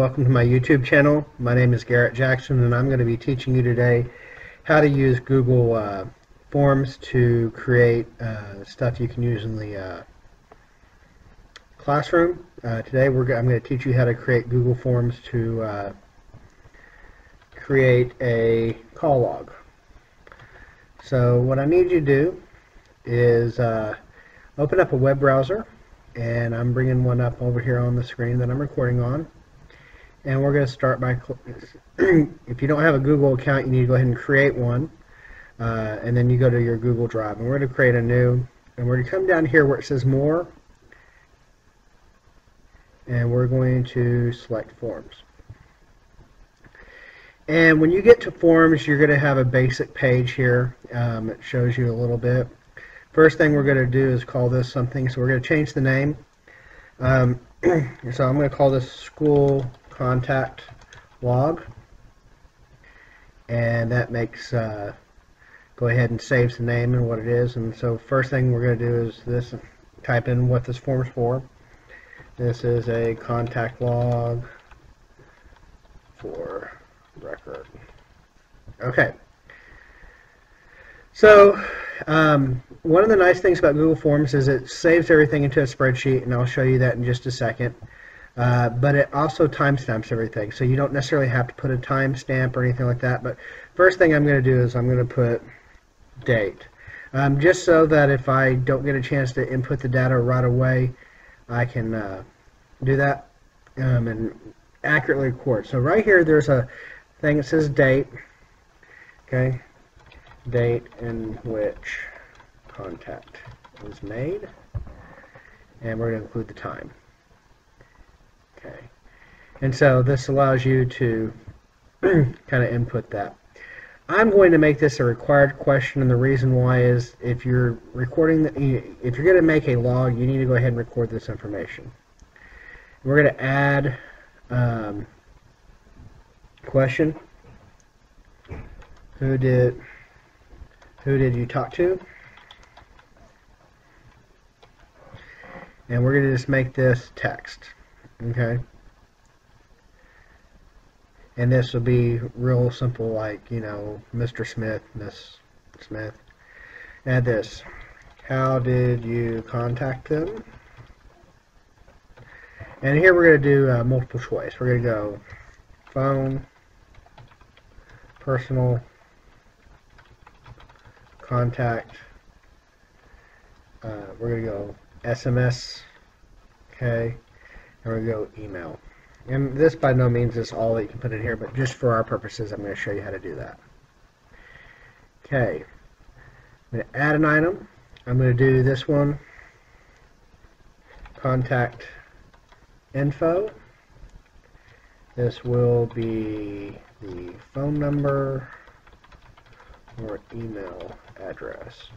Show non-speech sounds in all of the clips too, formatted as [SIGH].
Welcome to my YouTube channel. My name is Garrett Jackson and I'm going to be teaching you today how to use Google uh, Forms to create uh, stuff you can use in the uh, classroom. Uh, today I'm going to teach you how to create Google Forms to uh, create a call log. So what I need you to do is uh, open up a web browser and I'm bringing one up over here on the screen that I'm recording on and we're going to start by [CLEARS THROAT] if you don't have a Google account you need to go ahead and create one. Uh, and then you go to your Google Drive. And we're going to create a new and we're going to come down here where it says more. And we're going to select forms. And when you get to forms you're going to have a basic page here um, it shows you a little bit. First thing we're going to do is call this something. So we're going to change the name. Um, [CLEARS THROAT] so I'm going to call this school contact log. And that makes, uh, go ahead and saves the name and what it is. And so first thing we're going to do is this, type in what this form is for. This is a contact log for record. Okay. So um, one of the nice things about Google Forms is it saves everything into a spreadsheet, and I'll show you that in just a second. Uh, but it also timestamps everything, so you don't necessarily have to put a timestamp or anything like that. But first thing I'm going to do is I'm going to put date, um, just so that if I don't get a chance to input the data right away, I can uh, do that um, and accurately record. So right here, there's a thing that says date. Okay, date in which contact was made and we're going to include the time okay and so this allows you to [CLEARS THROAT] kind of input that I'm going to make this a required question and the reason why is if you're recording the, if you're going to make a log you need to go ahead and record this information we're going to add um, question who did who did you talk to? And we're going to just make this text. Okay? And this will be real simple like, you know, Mr. Smith, Miss Smith. Add this. How did you contact them? And here we're going to do uh, multiple choice. We're going to go phone, personal, contact. Uh, we're going to go SMS, okay, and to go email. And this by no means is all that you can put in here, but just for our purposes, I'm going to show you how to do that. Okay, I'm going to add an item. I'm going to do this one, contact info. This will be the phone number or email address.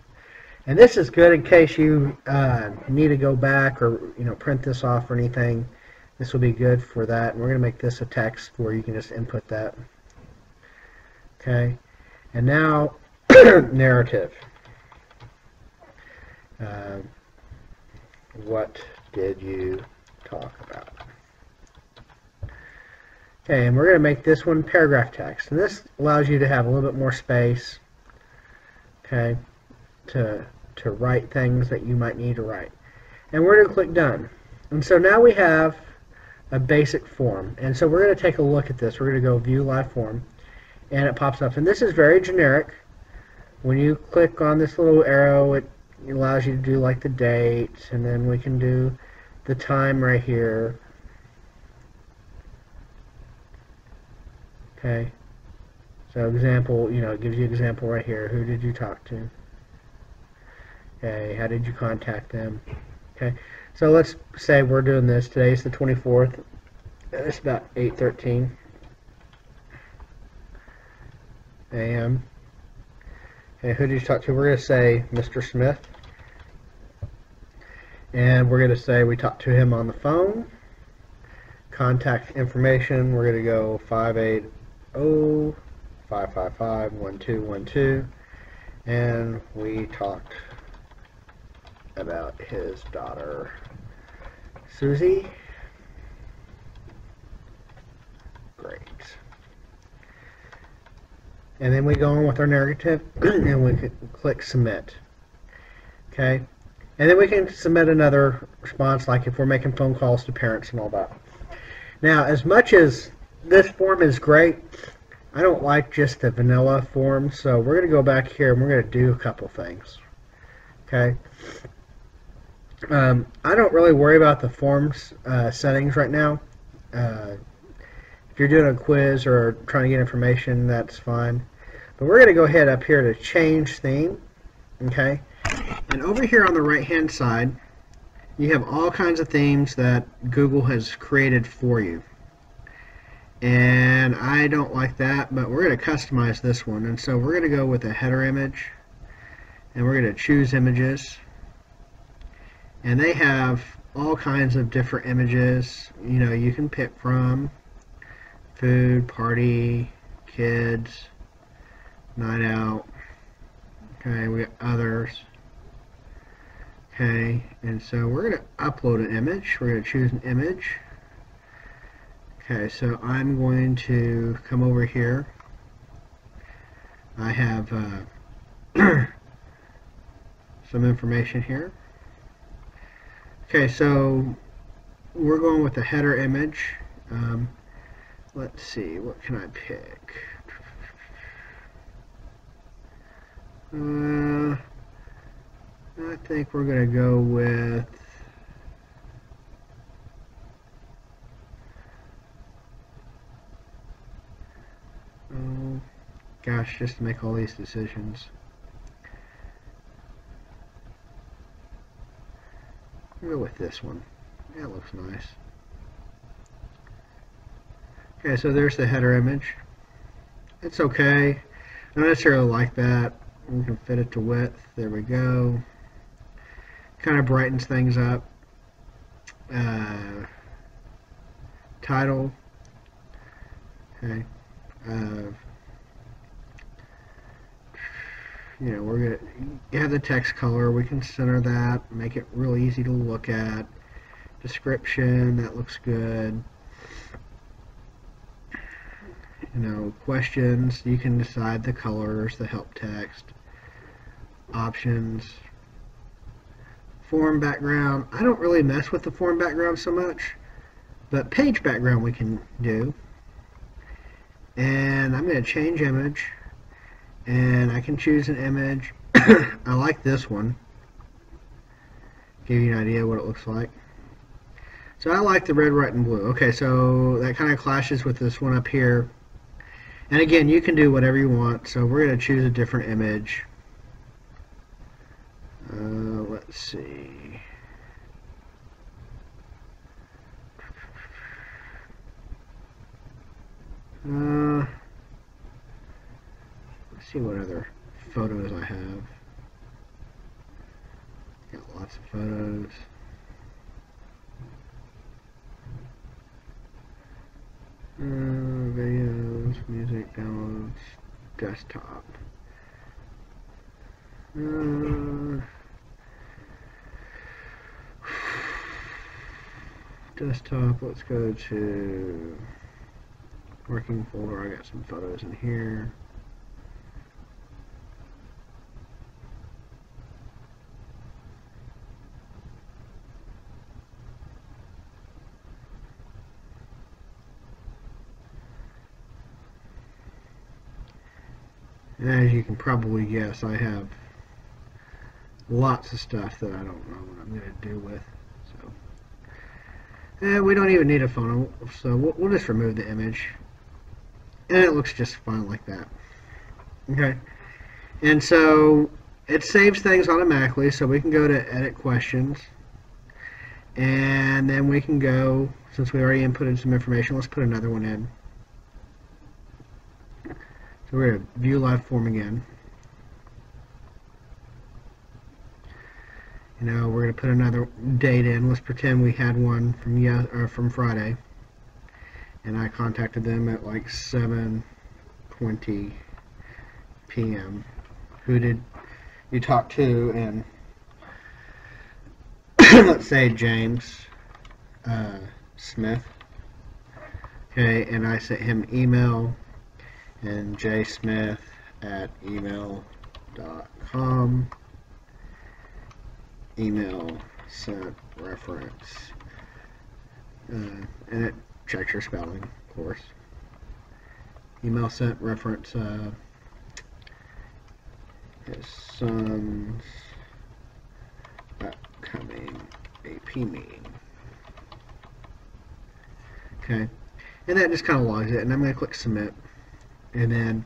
And this is good in case you uh, need to go back or you know print this off or anything. This will be good for that. And we're going to make this a text where you can just input that. Okay. And now [CLEARS THROAT] narrative. Uh, what did you talk about? Okay, and we're going to make this one paragraph text. And this allows you to have a little bit more space okay, to, to write things that you might need to write. And we're going to click Done. And so now we have a basic form. And so we're going to take a look at this. We're going to go View Live Form. And it pops up. And this is very generic. When you click on this little arrow, it allows you to do like the date. And then we can do the time right here. Okay. So example, you know, it gives you example right here. Who did you talk to? Okay, how did you contact them? Okay, so let's say we're doing this. Today's the 24th. It's about 8.13 a.m. Okay, who did you talk to? We're going to say Mr. Smith. And we're going to say we talked to him on the phone. Contact information, we're going to go 580 555-1212 and we talked about his daughter, Susie. Great. And then we go on with our narrative [CLEARS THROAT] and we click submit. Okay. And then we can submit another response like if we're making phone calls to parents and all that. Now, as much as this form is great, I don't like just the vanilla form, so we're going to go back here and we're going to do a couple things. Okay. Um, I don't really worry about the forms uh, settings right now. Uh, if you're doing a quiz or trying to get information, that's fine. But we're going to go ahead up here to change theme. Okay. And over here on the right hand side, you have all kinds of themes that Google has created for you. And I don't like that, but we're going to customize this one. And so we're going to go with a header image. And we're going to choose images. And they have all kinds of different images, you know, you can pick from food, party, kids, night out. Okay, we got others. Okay, and so we're going to upload an image. We're going to choose an image. Okay, so I'm going to come over here. I have uh, [CLEARS THROAT] some information here. Okay, so we're going with the header image. Um, let's see, what can I pick? Uh, I think we're going to go with oh gosh just to make all these decisions go with this one. That looks nice. Okay so there's the header image. It's okay. I don't necessarily like that. We can fit it to width. There we go. Kind of brightens things up. Uh, title. Okay. Uh, you know, we're gonna have the text color. We can center that, make it real easy to look at. Description, that looks good. You know, questions, you can decide the colors, the help text, options, form background. I don't really mess with the form background so much, but page background we can do. And I'm going to change image, and I can choose an image. [COUGHS] I like this one. Give you an idea what it looks like. So I like the red, white, and blue. Okay, so that kind of clashes with this one up here. And again, you can do whatever you want. So we're going to choose a different image. Uh, let's see. Uh, let's see what other photos I have. Got lots of photos. Uh, videos, music, downloads, desktop. Uh, [SIGHS] desktop, let's go to working folder. I got some photos in here. As you can probably guess, I have lots of stuff that I don't know what I'm going to do with. So, eh, we don't even need a funnel, so we'll, we'll just remove the image. And it looks just fine like that. Okay. And so it saves things automatically, so we can go to edit questions. And then we can go, since we already inputted some information, let's put another one in. So we're going to view live form again. You know, we're going to put another date in. Let's pretend we had one from yes, or from Friday. And I contacted them at like 7.20 p.m. Who did you talk to? And [COUGHS] let's say James uh, Smith. Okay, and I sent him email and jsmith at email.com. Email sent reference. Uh, and it checks your spelling, of course. Email sent reference uh, his son's upcoming AP meeting. Okay, and that just kind of logs it, and I'm going to click submit, and then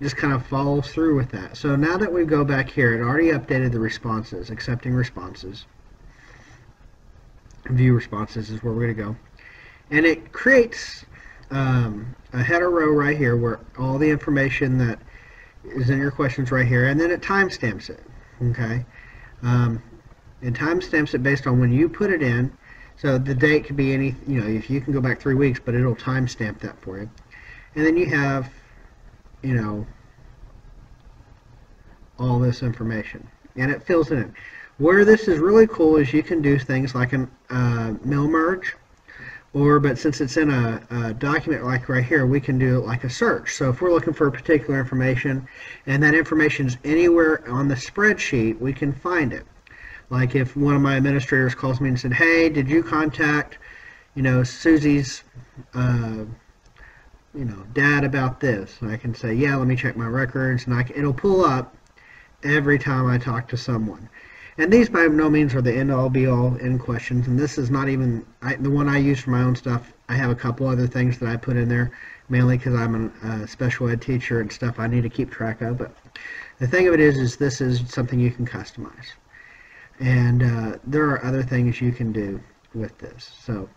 just kind of follows through with that. So now that we go back here, it already updated the responses, accepting responses. View responses is where we're going to go. And it creates um, a header row right here where all the information that is in your questions right here, and then it timestamps it. Okay, um, it timestamps it based on when you put it in. So the date could be any, you know, if you can go back three weeks, but it'll timestamp that for you. And then you have, you know, all this information, and it fills it in. Where this is really cool is you can do things like a uh, mail merge, or but since it's in a, a, document like right here, we can do it like a search. So if we're looking for a particular information, and that information is anywhere on the spreadsheet, we can find it. Like if one of my administrators calls me and said, "Hey, did you contact, you know, Susie's, uh, you know, dad about this?" And I can say, "Yeah, let me check my records," and I can, it'll pull up every time I talk to someone. And these by no means are the end all be all end questions. And this is not even I, the one I use for my own stuff. I have a couple other things that I put in there, mainly because I'm a uh, special ed teacher and stuff I need to keep track of. But the thing of it is, is this is something you can customize. And uh, there are other things you can do with this. So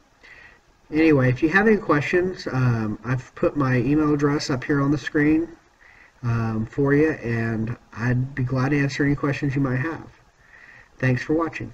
anyway, if you have any questions, um, I've put my email address up here on the screen um, for you, and I'd be glad to answer any questions you might have. Thanks for watching.